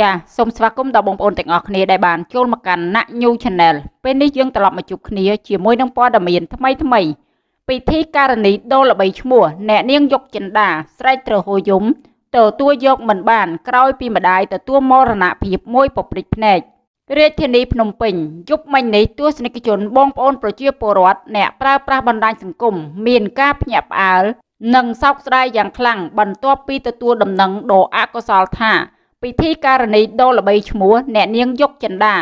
ចាសូមស្វាគមន៍ដល់បងប្អូនទាំងអស់គ្នាដែលបានចូលមកកាន់ណាក់ New Channel ពេលនេះយើងត្រឡប់មកជួបគ្នាជាមួយនឹងព័ត៌មានថ្មីថ្មីពិធីការនីដូរល្បីឈ្មោះអ្នកនាងយកចិន្តាស្រែកទ្រហោយំទទួលយកមិនបានក្រោយពីម្ដាយទទួលមរណភាពមួយពព្រិចភ្នែករាជធានីភ្នំពេញយប់មិញនេះទស្សនិកជនបងប្អូនប្រជាពលរដ្ឋអ្នកប្រើប្រាស់បណ្ដាញសង្គមមានការភ្ញាក់ផ្អើលនិងសោកស្ដាយយ៉ាងខ្លាំងបន្ទាប់ពីទទួលដំណឹងដ៏អកុសលថា ពិធីការនីដ៏ល្បីឈ្មោះអ្នកនាងយកចិន្តា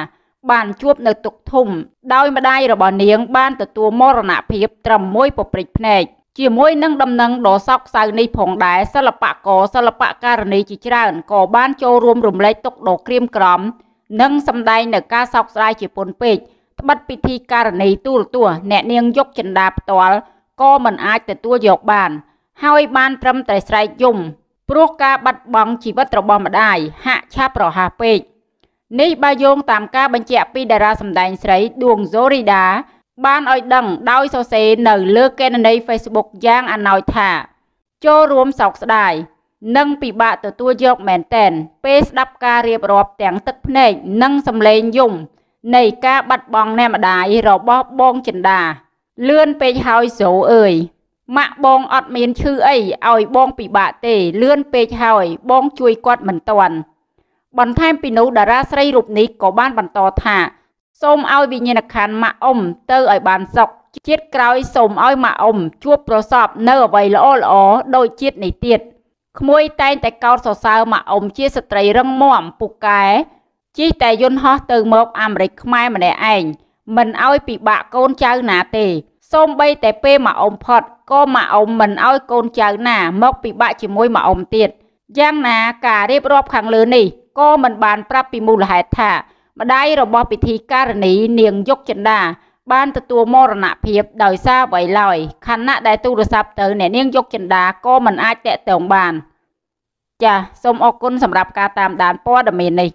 បានជួបនៅទុកធំ ដោយម្ដាយរបស់នាង បានទទួលមរណភាពត្រឹមមួយពព្រិចភ្នែកជាមួយនឹងដំណឹងដ៏សោកសៅនេះផងដែរសិល្បករសិល្បករនីជាច្រើនក៏បានចូលរួមរំលែកទុកដ៏ក្រៀមក្រំ និងសម្ដែងនៅការសោកស្ដាយជាពន់ពេកត្បិតពិធីការនីទូលទស្សអ្នកនាងយកចិន្តាផ្ទាល់ក៏មិនអាចទទួលយកបាន ហើយបានត្រឹមតែស្រែកយំ ព្រោះការបាត់បង់ជីវិតរបស់ម្ដាយហាក់ឆាប់រហ័សពេកនេះបើយោងតាមការបញ្ជាក់ពីតារាសម្ដែងស្រីដួងសូរីដា បានឲ្យដឹងដោយសរសេរនៅលើកេណនី Facebook យ៉ាងអណោចថា ចូលរួមសោកស្ដាយនិងពិបាកទទួលយកមែនតែនពេលស្ដាប់ការរៀបរាប់ទាំងទឹកភ្នែកនិងសម្លេងយំនៃការបាត់បង់អ្នកម្ដាយរបស់បងចិន្តាលឿនពេកហើយសូអើយ ម៉ាក់បងអត់មានឈឺអីឲ្យបងពិបាកទេលឿនពេកហើយបងជួយគាត់មិនទាន់បន្ថែមពីនោះតារាស្រីរូបនេះក៏បានបន្តថាសូមឲ្យវិញ្ញាណក្ខន្ធម៉ាក់អ៊ំទៅឲ្យបានសុខជាតិក្រោយសូមឲ្យម៉ាក់អ៊ំជួបប្រសពនៅអ្វីល្អល្អដូចជាតិនេះទៀតក្មួយតែងតែកោតសរសើរម៉ាក់អ៊ំជាស្ត្រីរឹងមាំពូកែជិះតែយន្តហោះទៅមកអាមេរិកខ្មែរម្នាក់ឯងមិនឲ្យពិបាកកូនចៅណាទេ សូម្បីតែពេលម៉ាក់អ៊ំផុតក៏ម៉ាក់អ៊ំមិនឲ្យកូនចៅណា មកពិបាកជាមួយម៉ាក់អ៊ំទៀតយ៉ាងណាការរៀបរាប់ខាងលើនេះក៏មិនបានប្រាប់ពីមូលហេតុថា ម្ដាយរបស់ពិធីការនីនាងយកចិន្តាបានទទួលមរណភាពដោយសារអ្វីឡើយខណៈដែលទូរស័ព្ទទៅអ្នកនាងយកចិន្តាក៏មិនអាចតាក់ទងបាន ចាសសូមអរគុណសម្រាប់ការតាមដានព័ត៌មាននេះ